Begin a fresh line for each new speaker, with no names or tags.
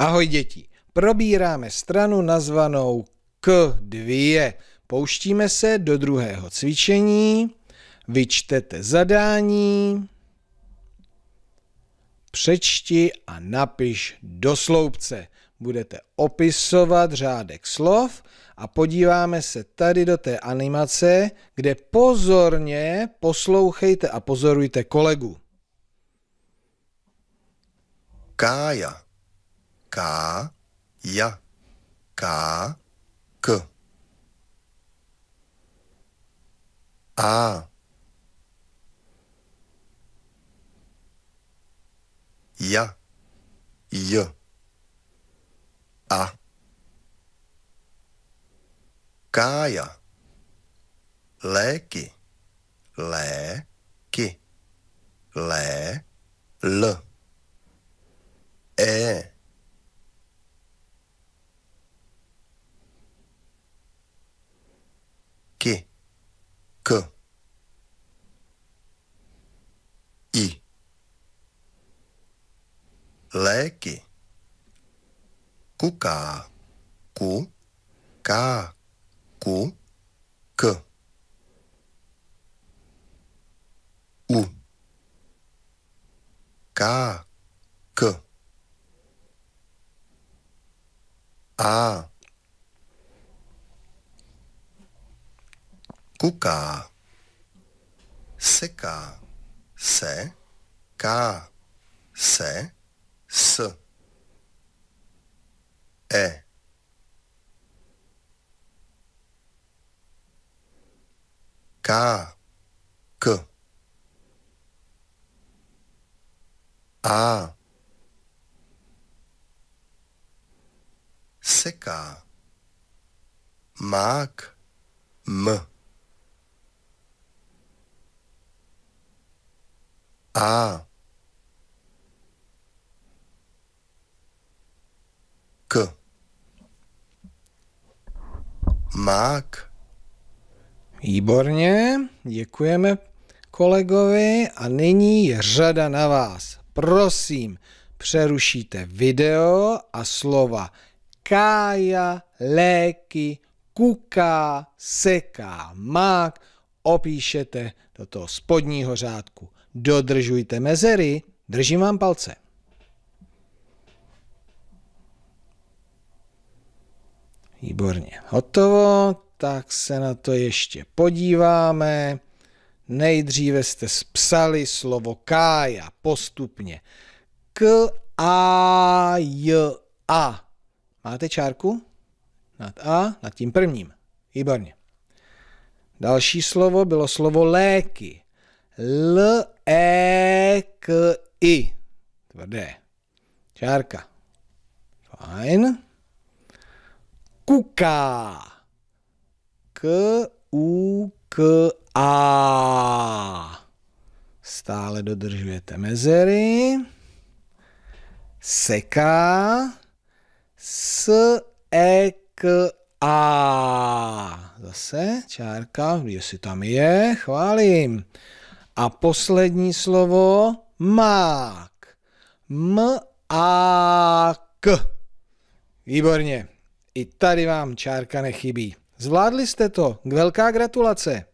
Ahoj děti, probíráme stranu nazvanou K2. Pouštíme se do druhého cvičení, vyčtete zadání, přečti a napiš do sloupce. Budete opisovat řádek slov a podíváme se tady do té animace, kde pozorně poslouchejte a pozorujte kolegu.
Kája. K, ja, K, K. A. Ja, J. A. Kája. Léky. Léky. Lé. L. E. K. K. I. Léky. Kuká. Ku. Ká. Ku. K. U. Ká. K. A. kuká, seká, se, ká, se, s, e. K, k, a, seká, mák, m. A. K. Mák.
Výborně, děkujeme kolegovi a nyní je řada na vás. Prosím, přerušíte video a slova kája, léky, kuká, seká, mák opíšete do toho spodního řádku. Dodržujte mezery, držím vám palce. Výborně, hotovo, tak se na to ještě podíváme. Nejdříve jste psali slovo kája postupně. K, A, J, A. Máte čárku? Nad A, nad tím prvním. Výborně. Další slovo bylo slovo léky. L, E, K, I. Tvrdé. Čárka. Fajn. Kuká. K, U, K, A. Stále dodržujete mezery. Seká. S, E, K, A. Zase čárka, jestli tam je, chválím. A poslední slovo mák. M A K. Výborně. I tady vám čárka nechybí. Zvládli jste to. Velká gratulace.